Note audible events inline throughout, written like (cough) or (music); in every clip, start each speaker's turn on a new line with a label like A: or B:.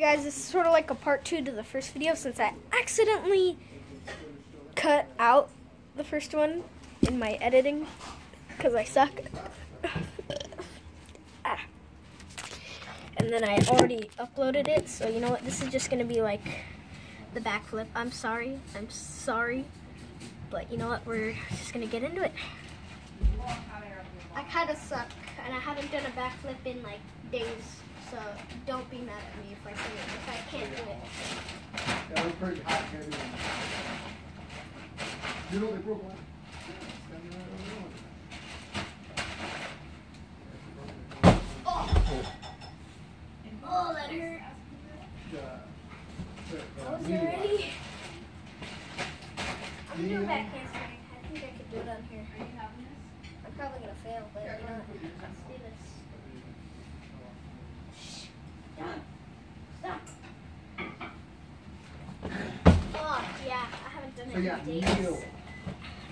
A: guys, this is sort of like a part two to the first video since I accidentally cut out the first one in my editing because I suck. (laughs) Ah. And then I already uploaded it, so you know what? This is just gonna be like the backflip. I'm sorry. I'm sorry. But you know what? We're just gonna get into it. I kind of suck, and I haven't done a backflip in like days. So don't be mad at me if I it, if I can't do it.
B: That was pretty hot, one. You know they broke one. Standing right over there.
A: Oh, oh that hurt.
B: Yeah.
A: Oh, I was ready. I'm gonna do a. I think I could do it on here. I'm probably gonna fail, but you know what? Let's do this. Stop. Stop. Oh, yeah. I haven't done it
B: So
A: in
B: yeah,
A: days.
B: kneel.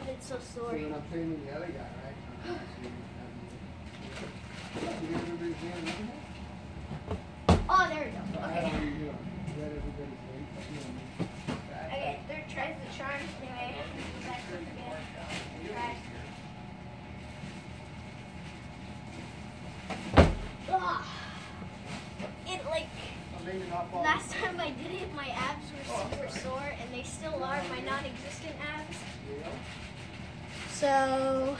A: I've been so
B: So
A: sore.
B: when I'm training the other guy, right? (gasps) uh, so you have- You remember his name?
A: Oh, there we go.
B: I
A: Okay.
B: don't really know. Read everybody's name, but you know. that-
A: Okay, there tries the charm. Anyway, back up again. Try. Ugh. It like
B: uh, Maybe not fall.
A: last time I did it, my abs were super sore, are my non-existent abs. So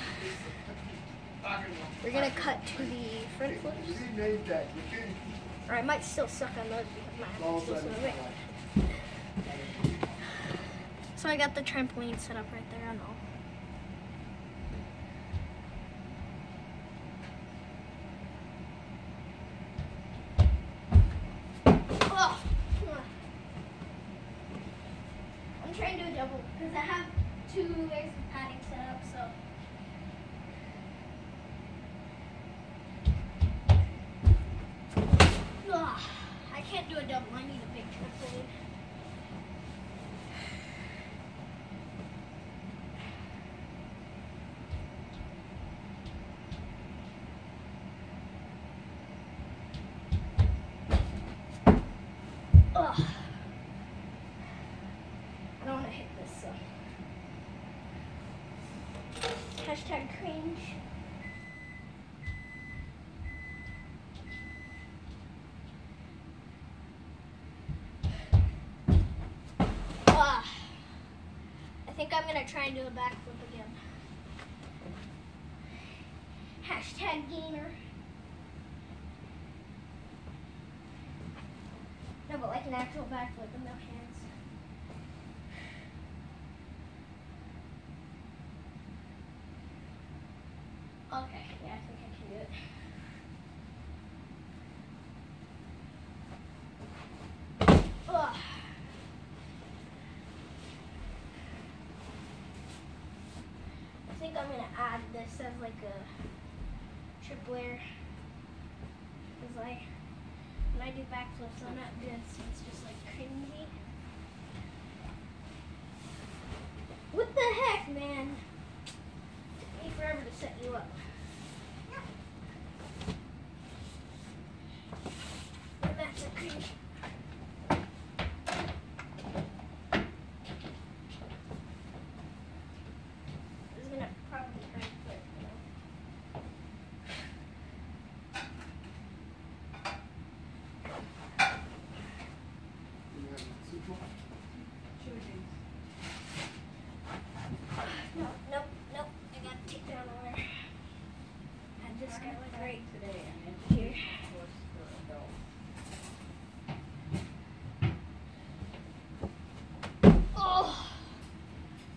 A: we're gonna cut to the front flips, or I might still suck on those because my abs are still so. So I got the trampoline set up right there on all. Oh. I'm trying to do a double because I have two layers of padding set up, so. Ugh. Do a double. I a big trampoline. Ugh. I don't want to hit this, so. Hashtag cringe. Ugh. I think I'm gonna try and do a backflip again. Hashtag gainer. No, but like an actual backflip with no hands. Okay, yeah, I think I can do it. Ugh. I think I'm gonna add this as like uh, a trip layer. Cause I when I do backflips, I'm not good, so it's just like cringy. What the heck, man? Took me forever to set you up. And that's a cringe. This is gonna probably hurt, but you know.
B: You have a super-
A: No, nope, nope. I gotta take down a wire. I just got like right here. Oh.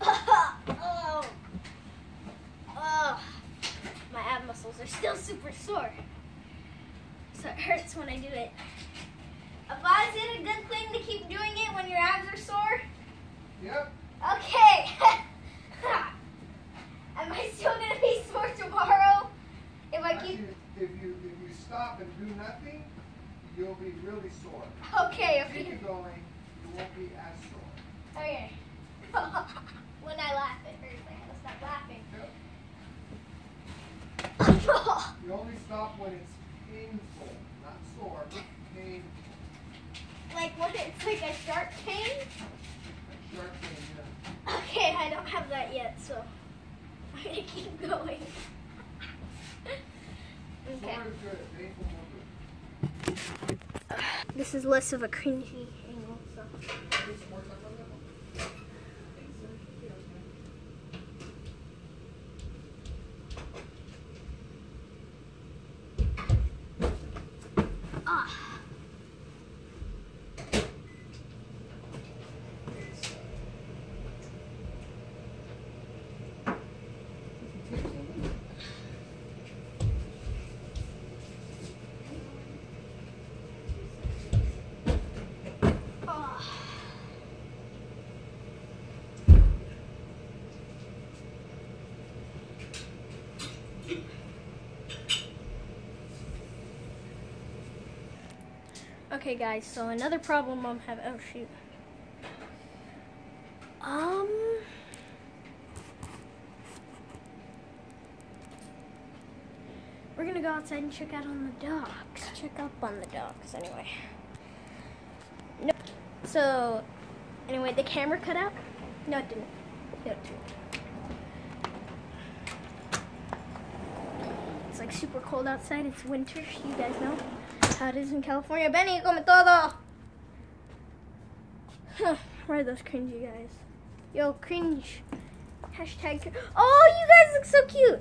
A: oh. (laughs) Oh. My ab muscles are still super sore. So it hurts when I do it. Abba, is it a good thing to keep doing it when your abs are sore?
B: Yep.
A: Okay. Am I still gonna be sore tomorrow if I keep?
B: Actually, If you, if you stop and do nothing, you'll be really sore.
A: Okay,
B: Keep
A: okay,
B: it going, you won't be as sore.
A: okay. (laughs) when I laugh, it hurts. I gotta stop laughing. (laughs)
B: You only stop when it's painful, not sore, but painful.
A: like when it's like a Shark Tank.
B: Shark Tank, yeah.
A: Okay, I don't have that yet, so (laughs) I'm gonna keep going. okay.
B: Sore is good. Painful.
A: This is less of a cringy Okay, guys. So another problem I'm having. Oh shoot. Um. We're gonna go outside and check out on the docks. Check up on the docks, anyway. Nope. So, anyway, the camera cut out. No, it didn't. No, it didn't. It's like super cold outside. It's winter. You guys know how it is in California. Benny, come todo. Huh, Where are those cringy guys? Yo, cringe. Hashtag. Oh, you guys look so cute.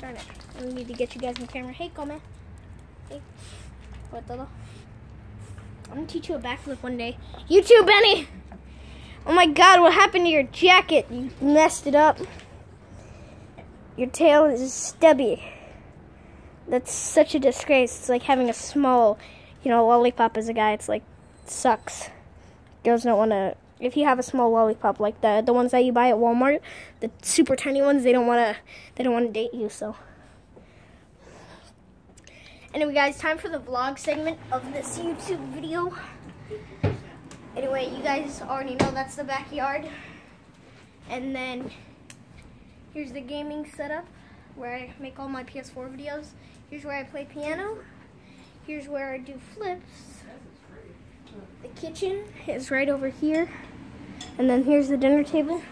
A: Darn it. I need to get you guys on camera. Hey, come Hey. What todo? I'm gonna teach you a backflip one day. You too, Benny. Oh my God, what happened to your jacket? You messed it up. Your tail is stubby. That's such a disgrace. It's like having a small, you know, lollipop as a guy. It's like sucks. Girls don't want to. If you have a small lollipop like the the ones that you buy at Walmart, the super tiny ones, they don't want to. They don't want to date you. So. Anyway, guys, time for the vlog segment of this YouTube video. Anyway, you guys already know that's the backyard. And then here's the gaming setup where I make all my PS4 videos. Here's where I play piano. Here's where I do flips. The kitchen is right over here. And then here's the dinner table.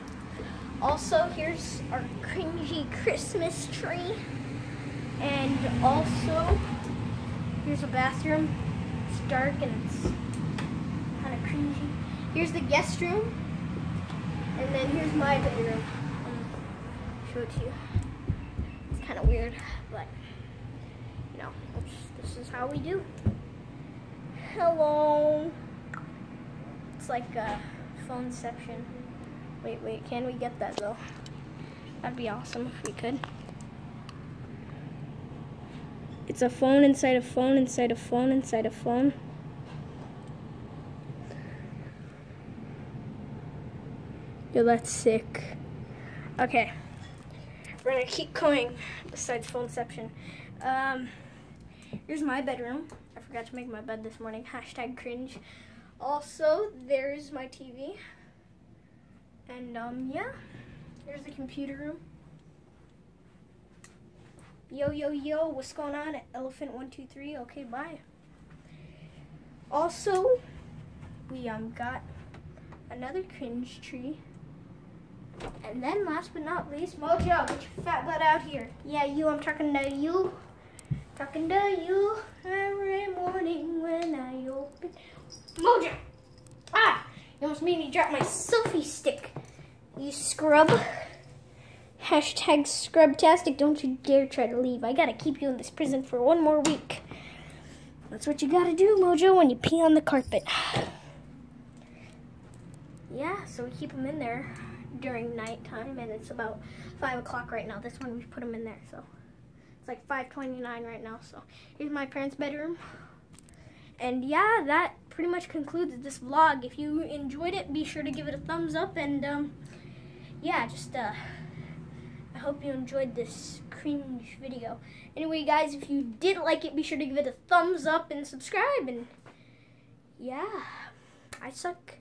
A: Also, here's our cringy Christmas tree. And also, here's a bathroom. It's dark and it's kind of cringy. Here's the guest room. And then here's my bedroom. Show it to you. It's kind of weird, but you know, this is how we do. Hello. It's like a phoneception. Wait, wait, can we get that though? That'd be awesome if we could. It's a phone inside a phone inside a phone inside a phone. Yo, that's sick. Okay. We're gonna keep going besides phoneception. Um, here's my bedroom. I forgot to make my bed this morning. Hashtag cringe. Also, there's my TV. And um, yeah, here's the computer room. Yo, yo, yo, what's going on? Elephant123, okay, bye. Also, we um got another cringe tree. And then last but not least, Mojo, get your fat butt out here. Yeah, you, I'm talking to you. Talking to you every morning when I open. Mojo! Ah! You almost made me drop my selfie stick. You scrub. Hashtag scrubtastic. Don't you dare try to leave. I gotta keep you in this prison for one more week. That's what you gotta do, Mojo, when you pee on the carpet. (sighs) Yeah, so we keep them in there during nighttime, and it's about 5 o'clock right now. This one, we put them in there, so it's like 5.29 right now. So here's my parents' bedroom. And yeah, that pretty much concludes this vlog. If you enjoyed it, be sure to give it a thumbs up, and um, yeah, just uh, I hope you enjoyed this cringe video. Anyway, guys, if you did like it, be sure to give it a thumbs up and subscribe. And yeah, I suck.